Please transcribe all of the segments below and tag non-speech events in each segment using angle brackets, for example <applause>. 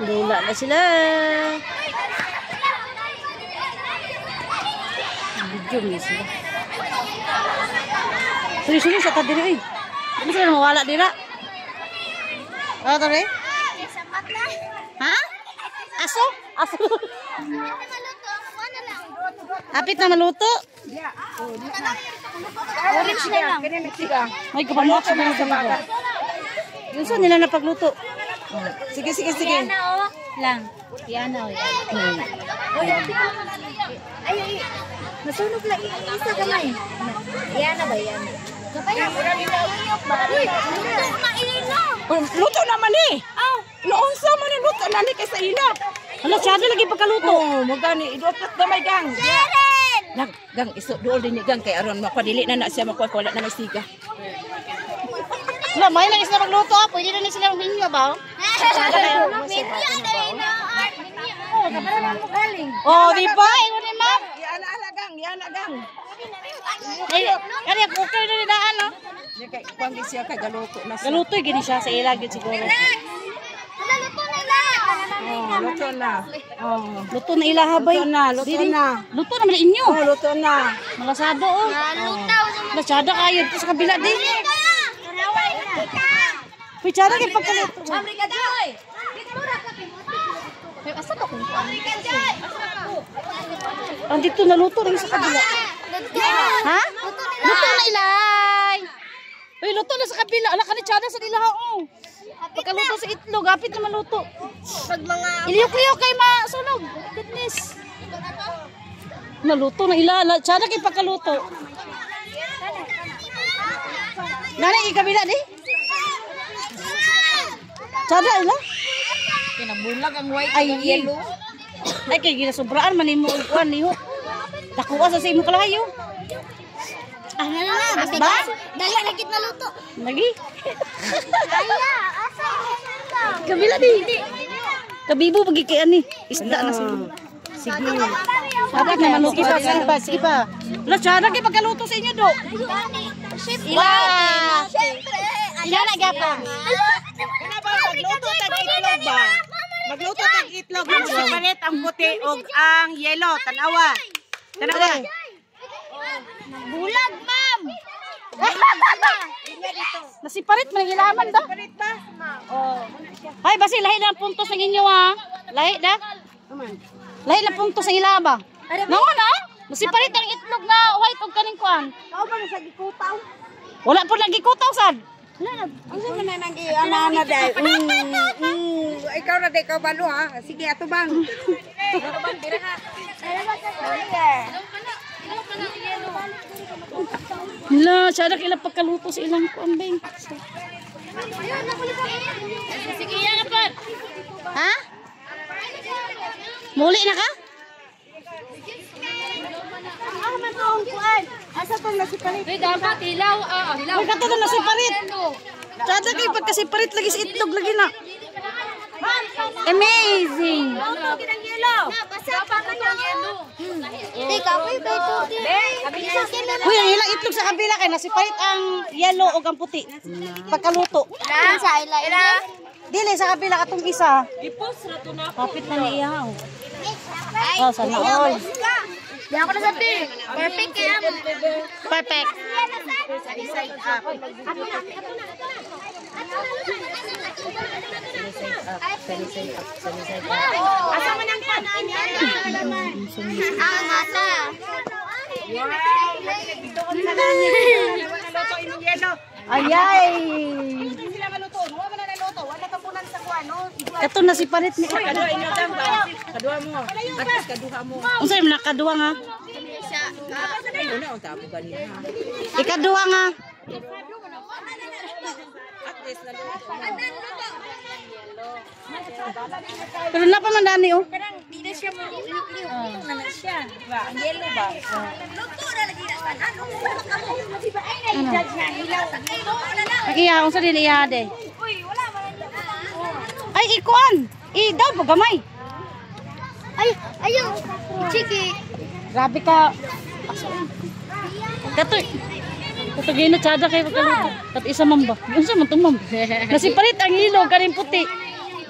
Lula na sila. Video mo sila. Suri-suri sa kadiri eh. Ano sila mawala dira? Ano to rin? Ha? Aso? Aso? Apit na maluto? Orange na lang. Ay, kapamak sa mga sa Yung saan nila napagluto? Sige, sige, sige. Yana o. Lang. Yana o. Hmm. Ay, ay. Nasunog lang. Isa ka na eh. Yana ba yan? Kapaya, mura nila uyok ba? Uy, luto na. Oh, naman eh. Aw. Noong sa man luto na ni kay sa ilap. Hala, tsada lagi pagkaluto. Oh, mo gani idopot gamay gang. Karen! Gang, gang iso duol din ni gang kay aron mapadili na na siya makuha wala na may siga. Hala, may lang sila magluto ah. Pwede na na sila minyo ba? Minyo na minyo. Oh, kapala mo galing. Oh, di ba? Ingon ni ma'am. Yana ala gang, yana gang. Ay, kani cooker na nila ano? Kuang di siya kay galuto na siya. Galuto gini siya sa ilag yun siguro. Wala, luto na ilo. Oh, luto na. Oh. Luto na ilaha ba? Luto na, luto na. Luto na mali inyo. Oh, luto na. Malasado oh. Lutaw sa mga. Masyada kayo sa kabila din. Na. Uy, tsada kayo pagkaluto. Amerika Joy! May asa ka kung Amerika Joy! Andito naluto rin sa kabila. Ha? Luto na ilay. Uy, luto na sa kabila. Ala ka ni tsada sa ilaha oh. Pagkaluto sa itlog, apit na maluto. Pag mga... Iliyok-liyok kay masunog. Goodness. Naluto na ilala. Tsada kay pagkaluto. Nana, ikabila di? Tsada ila? Kinabulag ang white Ay, yellow. Ay, kay ginasobraan man mo kuan niyo. Nakuha sa simo kalayo. Ah, na na na. Basta Ba? Dali na kita luto. Lagi. Kaya, asa ka Kabila di. Kabibo pagi kay ani. Isda na sila. Sige. Sada ka maluto sa sige pa. La tsada kay pagkaluto sa inyo do. Ila. Siyempre. Ila na gapon. Kana ba magluto tag itlog ba? Magluto tag itlog mo sa palit ang puti ug ang yellow tanawa. Tanawa. Bulag, ma'am. Nasiparit man hilaman da. Palit ba? Ay, basi lahi na ang puntos ng inyo ha. Lahi da. Lahi na puntos ng ilaba. Naman ha? Nasiparit ang itlog na white ug kaning kuan. Kao ba sa gikutaw? Wala po lagi kutaw sad. Ang sa man nang ana. Mm, mm, ikaw na dai ka balo ha. Sige ato bang. Hala, sada kila pagkaluto sa ilang kuan bang. Sige, yan pa. Ha? Muli na ka? Ah, matoong kuan. Asa to na si Palit? Uy, dapat hilaw. Ah, hilaw. Ay, kato na nasiparit. Sada kay pagkasiparit lagi sa itlog lagi na. Amazing. Na, na. Uy, ang ilang itlog sa kabila kay nasiparit ang yellow o ang puti. Pagkaluto. Sa ila. Ila. Dili sa kabila katong isa. Kapit na niya. oh. Oh, sana all. Di ako nasabi. Perfect kaya mo. Perfect. Side up. Asa mo nang pan? Ang mata. Naluto inyong yellow. Ayay. Hindi sila maluto. Mo man na naluto. Wala Ito na si parit ni. Kaduha inyo ba? Mo. Atas kaduha mo. Unsa yung nakaduwa nga? Una ang tabo ganina. Ikaduwa nga. Pero na pa man dani oh. Di na siya mo. Na na siya. Ang yellow ba? Luto na lagi na. Ano? Di ba ay na. Wala na. Nakiya unsa din iya de. Uy. Ay ikuan. I daw po gamay. Ay, ayun. Chiki. Grabe ka. Katoy. Kato gino tsada kay pagkaluto. Kat isa man ba? Unsa man tumam? Nasiparit ang ilog kanin puti.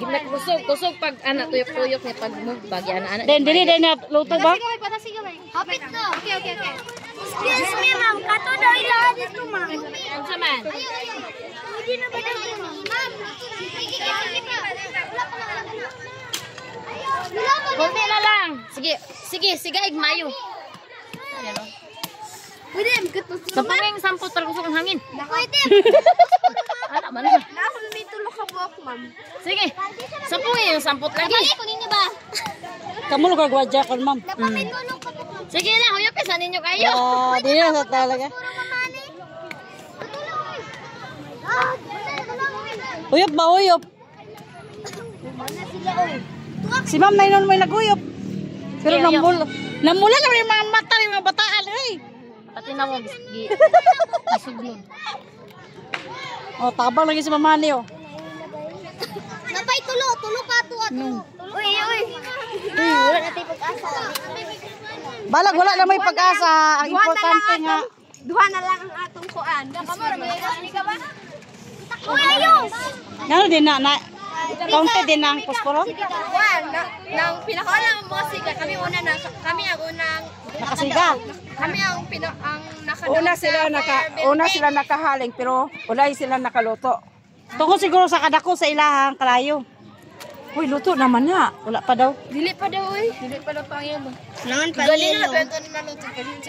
Gimnak kusog, pag anak tuyok-tuyok ni pag mo bagi anak-anak. Den dili den na luto ba? Hapit no. Okay, okay, okay. Excuse me, ma'am. Kato daw ilahan dito, ma'am. Ano sa man? Hindi na ba dito, ma'am? Kunti na lang. Sige, sige, sige, igmayo. Pwede, magkat mo Sa puwing sampot para kusog ang hangin. Pwede. Ano man na. Nakon may tulog ka buhok, ma'am. Sige. Sa puwing yung sampot lagi. kunin niyo ba? Kamulo ka gwadya kon ma'am. Sige na, huyop isa ninyo kayo. Ah, dili na sa talaga. Uyop ba uyop? Si ma'am na yun may naguyop. Pero Uyop. namul namula na yung mga mata yung mga bataan eh. Pati na mo, gi- gisugnod. <laughs> Oh, tabang lagi si mama niyo. Napay tulo, tulo ka to ato. Uy, uy. Uy, wala na tayo pag-asa. Balag wala na may pag-asa. Ang importante nga. Duha na lang ang atong kuan. Kamamor, may ka ba? Ano din na, na counted din na ang posporo? Nang pinakauna ang mga siga, kami una na, kami ang unang, Nakasiga. kami ang pina, ang nakadaog Una sila naka una sila nakahaling pero wala sila nakaluto. Tungkol siguro sa kadako sa ilahang kalayo. Uy, luto naman nga. Wala pa daw. Dili pa daw, uy. Dili pa daw pang yelo. Nangan pa yelo.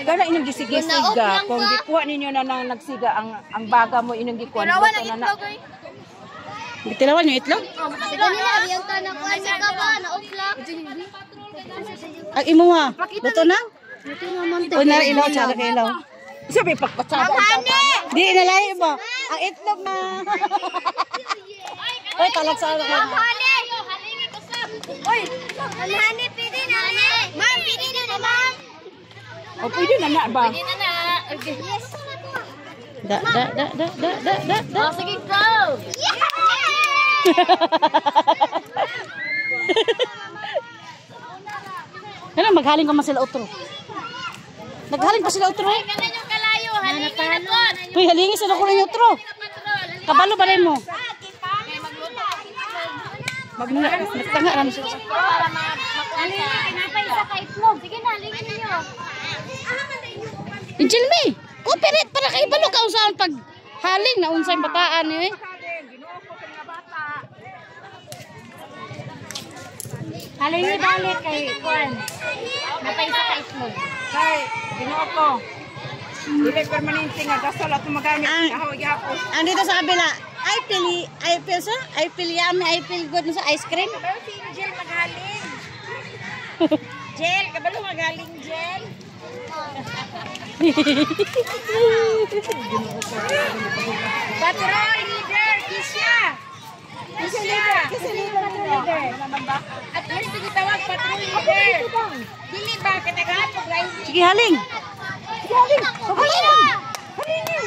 Gana inyong gisigisiga. Kung gikuha ninyo na nang nagsiga ang ang baga mo inyong gikuha. Luto na na. itlog, uy. Bitilawan yung itlog? Kanina, yung tanong ko, sa ka ba, na-uplock? Ang imo ha. Luto na? Ito naman, O na ilaw, tsara ka ilaw. Sabi pagpatsada. Di inalayo ba? Ang itlog na. Oy, talag sa ano. Ang hane, pwede na, hane! Ma'am, pwede na na, ma'am! O pwede na na ba? Hindi na na. Okay. Yes! Da, da, da, da, da, da, da, da. Oh, sige, go! <laughs> Ano, maghaling ka man sila utro. Naghaling pa sila utro. eh. Kanan yung kalayo, halingin na po. Uy, halingi sila ko yung utro. Kabalo ba rin mo? Magmula, nagtanga namin sila. Para makuha Pinapay isa ka itlog. Sige na, halingin niyo. Angel me, cooperate para kay balo ka usahan pag haling na unsay bataan eh. Halingin balik kay Kwan. Napaisa ka itlog. Kay, ginoo ko. Dili permanente nga gasol at magamit Ang- ang ahog gihapon. Andito sa kabila, I feel, I feel sa, I feel yummy, I feel good sa ice cream. Pero si Jel magaling. <laughs> Jel, kabalo magaling Jel. <laughs> Patrol leader, Kisha. Kisha leader. Kisha leader. At least gitawag patrol leader. Dili ba katagahan pag Sige, haling. Haling! Halingin!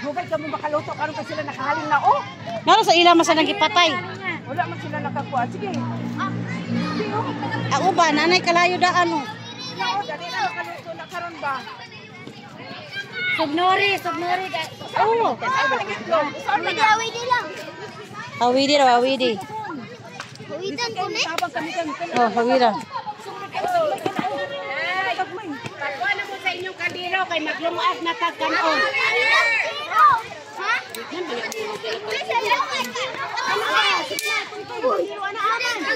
Hugay ka mo makaluto karon kasi sila nakahaling na oh. Naro sa ila masanang gipatay. Wala man sila nakakuha. Sige. Ako ba, nanay kalayo daan oh. Nao, dali na makaluto na karon ba? Subnori, subnori. Oo. Pwede, awidi lang. Hawidi raw, na. Habang kami. Oh, hawira. Pagkuha na mo sa kandilo kay maglumuag na tagkanon.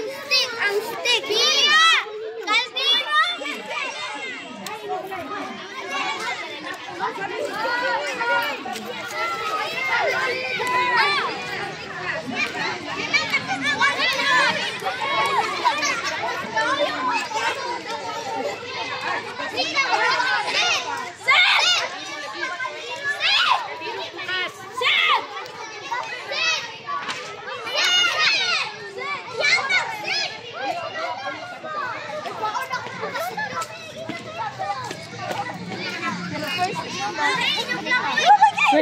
Ang stick! Ang stick! Kaldero!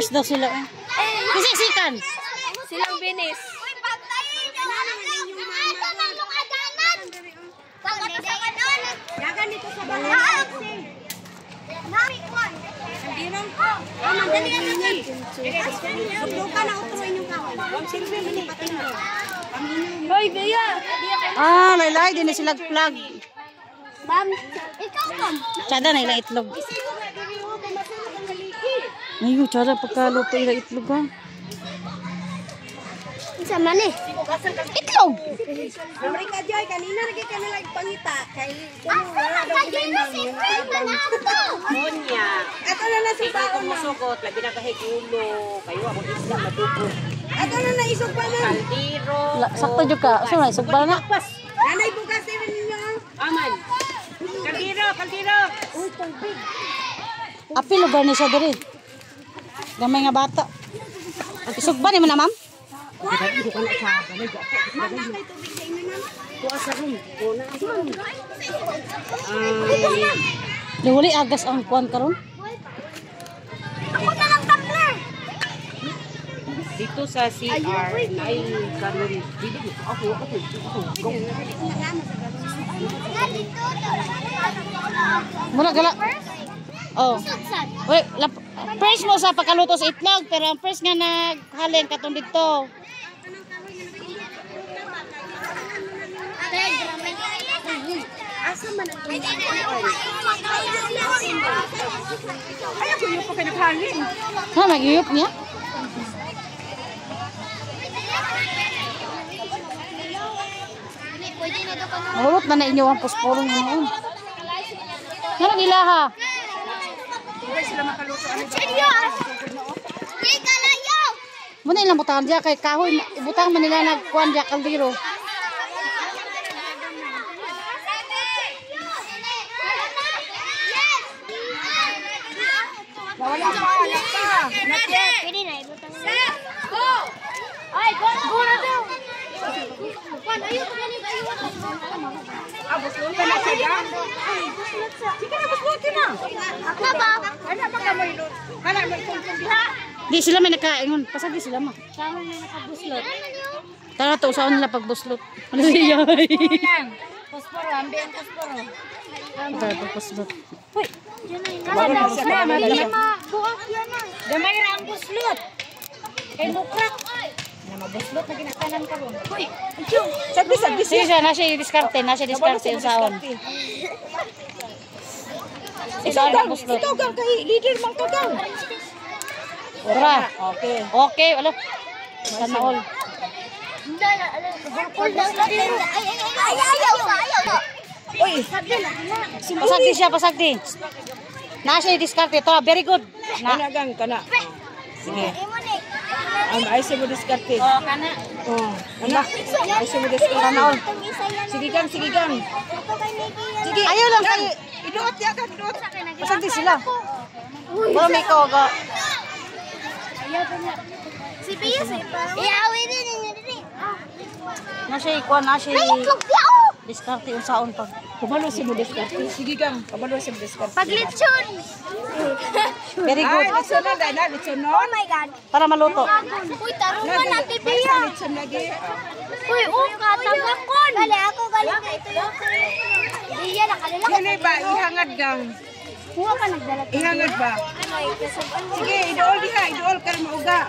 First daw sila eh. Kisisikan. Silang binis. Ka na kanon? Yagan dito sa bahay. Nami ko. Hindi lang ko. Ah, mandali yan lang. Sublukan na utuloy yung kawan. Ang silbi mo ni patingin. Hoy, Bea. Ah, laylay, din na sila plug. Bam, ikaw kam. Tsada na ilang itlog. Ayun, tsada pagkaluto ilang itlog ha. Isa man eh. Itlog. Amerika Joy, kanina lagi ka nila ipangita. Kay Asa ka dyan na si Fred na nato. Monya. Ato na na subaon kung na. masukot, labi na kahit ulo. Kayo ako isla madugo. Ato na na isog pa na. Kaldiro. Sakto jud ka. So na sugbal na. Nanay bukas din ninyo. Aman. Kaldiro, kaldiro. Api lugar ni siya diri. Gamay nga bata. Isugba ni mo na, ma'am? Liwali agas ang kuan karon. Ako na lang tumbler. Dito sa CR, ay kanon. Dito, ako, ako, ako. Muna gala. Oh. Wait, lap, first mo sa pagkaluto sa itlog, pero ang first nga naghalin katong dito. Asa man ang Ay, ako yung pa kinakahalin. Ha, nag-iyop niya? Pwede na na. Inyo ang pusporong mo noon. Nga nag-ilaha. Seryo ah. Di ka layo. Muna ilang butahan diya kay kahoy. Ibutang man nila nagkuhan diya kaldiro. Wala pa, wala pa. Not yet. Pwede na ibutang na. Go! Ay, go! Go na daw! Kwan, ayaw ka galing, ayaw ka. Ah, buslutan na siya dyan. Sige na, buslutin na. Na ba? Ano ba ka mo ilo? Kala mo itong diha. Di sila may nakaingon. Pasagi sila ma. Tara to, usaon nila pagbuslot. Ano siya? Lang. Posporo, ambi ang posporo. Tara pagbuslot. Gamay Buak yan na. ra ang buslot. Kay mukrak. Na mabuslot na ginakanan ka ron. Hoy, sagdi Sige siya, nasa yung diskarte, nasa diskarte yung saon. Usaon na buslot. Ikaw kay leader man ka gang. Ora. Okay. Okay, wala. Sana all. Hindi ko. Ay, ay, ay, ayaw ayaw. Uy, Pasagdi siya, pasagdi. Nasa yung diskarte. Ito, very good. Na. kana gang kana. Sige. Ni. Ang ayos mo diskarte. Oh, kana. Oh, anak. Ayos mo diskarte. Sana all. Sige gang, sige gang. Sige. Ayaw lang kayo. Iduot ya gang, iduot. Pasagdi sila. May ikaw ga. Si Pia, si Pa. Iyawi din niya din. Nasa yung kuhan, nasa Ay, yung itlog di ako. diskarte yung saon pag. Kabalo si mo diskarte. Sige gang, kabalo si mo diskarte. Paglitsyon. Very Ay, good. litson na dahil na, litson no. Oh my God. Para maluto. Uy, tarungan natin, Basta Pia. litson lagi. Uy, oh, katagakon. Gali, ako galing dito yung Iya, nakalala. Kani ba, ihangad gang. Kuha ka nagdala. Ihangad ba? Sige, idool diha, idool ka mauga.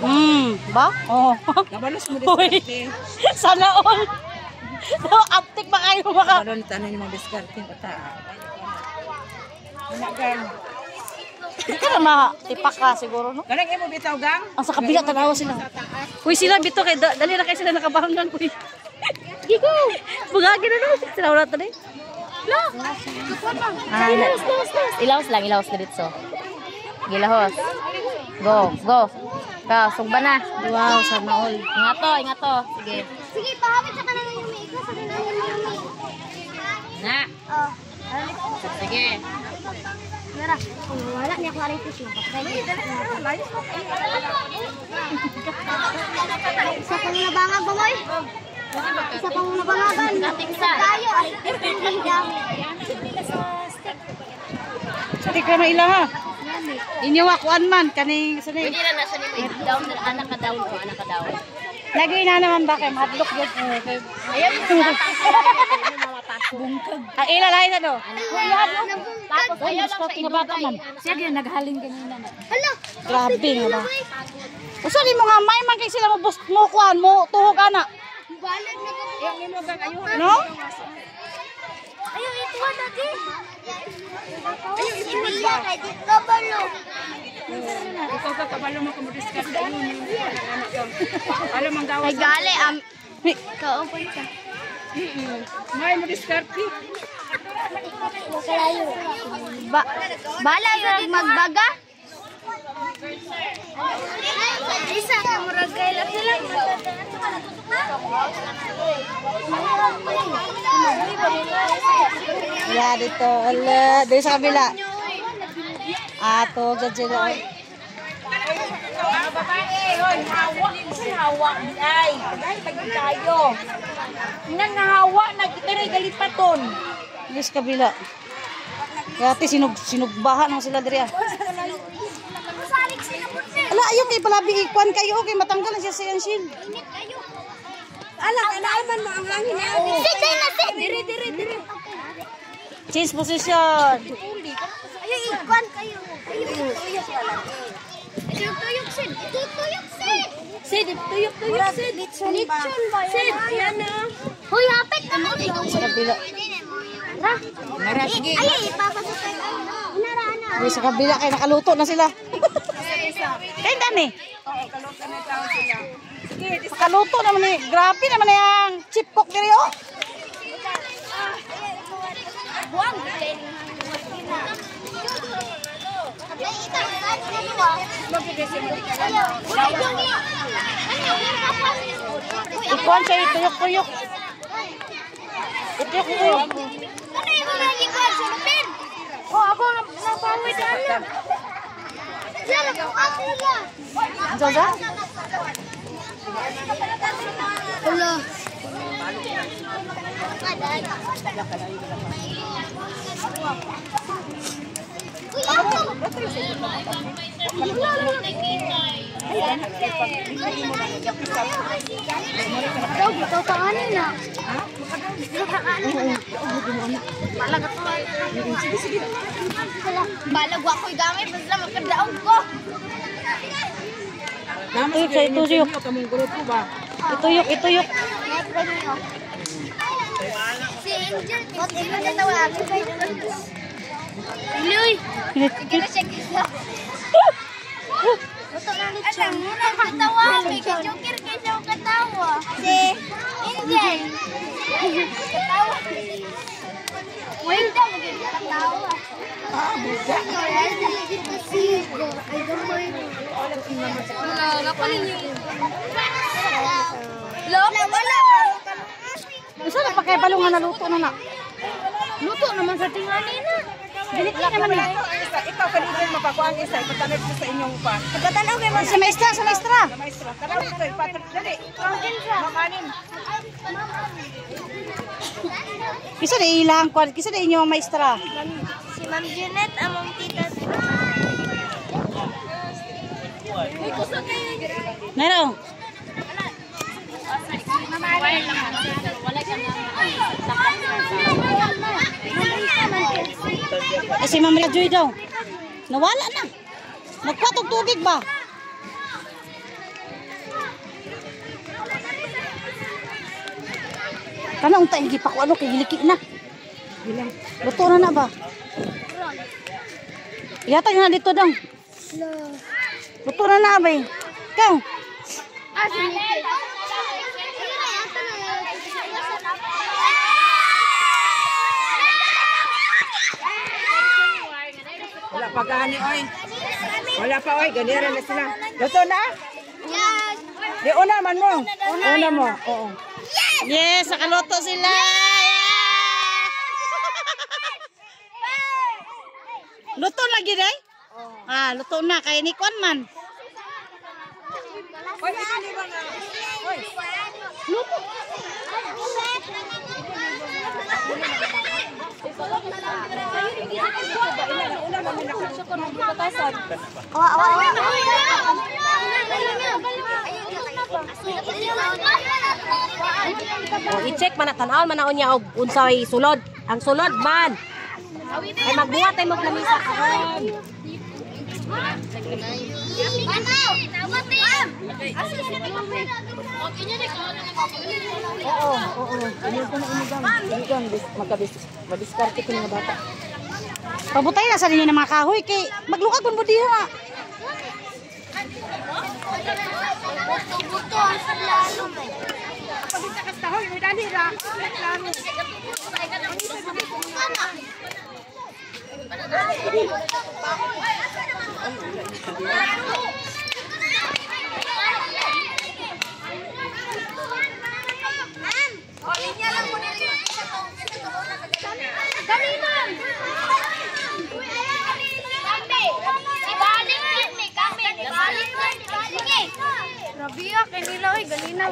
Hmm, ba? Oh. Kabalos mo Uy. diskarte. <laughs> Sana all. No, aptik ba kayo maka? Kabalon tanan mo diskarte bata. Anak gang. Di ka na ma-tipak ka siguro, no? Kanang imo bitaw gang? Ang sa kabila, tanawa sila. Kuy sila, bito kay da- dali na kayo sila nakabahangan, kuy. <laughs> Gigo! Bugagi na no. Sila wala eh. Ah, na- ilaws lang, ilaws diretso. Gilahos. Go, go. Ka, sugba na. Wow, sana all. Ingat to, ingat to. Sige. Sige, pahabit sa kanang yung may ikaw sa kanang yung may Na. Oh. Sige. Mira, kung wala niya ko aray tissue, patay. Isa pang nabangag ba, Moy? Isa pang. Natingsa. Tayo. Stick ka na ila ha. Inyo akuan man, kaning sanay. Pwede na nasa ni May. Down, anak ka down o anak ka down. Lagi na naman ba kay madlock yun. Eh, kay- Ayaw mo sa Ang ila lain ano? Tapos ayaw lang sa nga bata man. Sige, naghaling kanina na. Hala, Grabe nga ba? Usa di mo nga may man kay sila mo bus mo kuan mo tuhog ana. Ayuhan. No? Ayaw, ito na di. Ayaw, ito na. Kay di ka balo. Ikaw ka kabalo mo discuss ka. Alam ang gawas. Ay, gali. Am, kaumpon ka. May mo diskarte. Ba, bala yung magbaga. Isa ka murag kay lang sila. ya dito. Ala, dito sa kabila. Ato dyan sila. Mga babae, hoy, hawa. Hawa, ay. Ay, pagin tayo. Nang nahawa, nagtiri galipaton. Sa kabila. Kaya ati sinug sinugbahan ng sila diri. Masalig sila po Ala, ayo kay palabi ikwan kayo kay matanggal siya sa shield. Ala, kanaaman mo ang hangin na. Sit, sit na, sit. Dire, dire, dire. Change position. Ayaw, ikwan kayo. Tuyok ka lang. Tuyok, tuyok, Sid. Tuyok, Sid. Sid, tuyok, tuyok, Sid. Litson ba? Sid, yan na. Hoy, hapit na mo. Sa kabila. Ra. Ay, ipapasok kayo. Dito sa kabila kay nakaluto na sila. <laughs> Kay dani. Nakaluto naman ni. Grabe naman na yung chip cook diri oh. Ano, yung kapwas. Ikwan siya ituyok-tuyok. Ituyok-tuyok. Ano yung mga likod? Sulupin. Oh, ako napawid ano. Yan, ako yan. Ano sa? Hello. Uy, ako. Daw, ito pangalan na. Ha? Ito pangalan na. Balag. Balag ako gamit. Basta magkadaog ko. Tuyok siya ituyok. Kamong grupo ba? Ituyok, ituyok. Si Angel. Ba't ikaw na tawagin? Iloy. Sige na siya kisa. Na katawa. Kay Joker kay siya katawa. Si Angel. Katawa. Wait daw, magiging katawa. Gamay. Nakapaling yung... Lo, wala. Isa na pa kay balungan na luto na na. Luto naman sa tingali na. Biniki naman eh. Ikaw kanina mapakuan isa. Ipatanap ko sa inyong pa. Pagkatanaw kay Sa maestra, sa maestra. Maestro, tara dito. Ipatanap. Dali. Mamanin. Kisa na ilang kwan, kisa na inyong maestra. Si Ma'am Jeanette, among tita. Meron. Eh si Ma'am Joy daw. Nawala na. Nagpatog tubig ba? Kana unta hindi pa ko ano kay giliki na. Luto na na ba? Yata na dito dong. Luto na na ba? eh? Ikaw. Ah. Wala pa gani, oy. Wala pa, oy. Ganira na sila. Luto na? Yes. Di una man mo. Una mo. Oo. Yes, nakaluto sila. Luto lagi day? Ah, luto na kay ni Kwan man. Oy, ito ni ba nga? Oy. O, i-check man na tanaw man na unya og unsay sulod. Ang sulod man. Ay magbuhat ay maglamisa. Oo, oo. Ano ko na inugang? Inugang, magkabis, madiskarte ko mga bata. Pabutay na sa ninyo ng mga kahoy kay maglukag mo diha. Pagkita ka tahoy, may dali ra. Grabe ah, kay nila oy, ganina.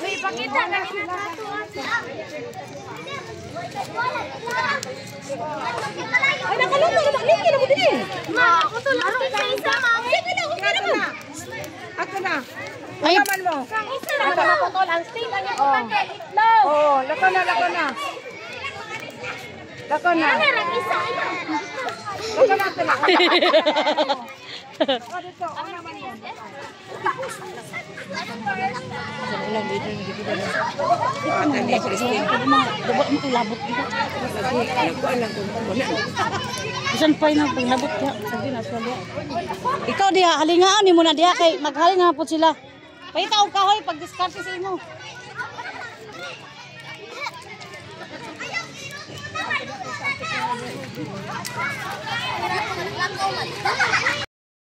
Uy, pakita ganina Ay nakalunto na makliki na mo din. Ma, ako to lang sa isa, ma. Sige na, okay naman. Ako na. Ay, Kaman mo. Kang isa na ako ang sting na niya. Oh. Itlog. Oo, lako na, lako na. Lako na. Ano lang isa? Lako na, lako na. <laughs> Ako dito, ako naman mo. Dabot mo labot dito. Bisan pa na paglabot ka. Sabi na sa. Ikaw diha halingaan mo na diha kay maghalinga po sila. Pahitaw ka hoy pag diskarte sa imo.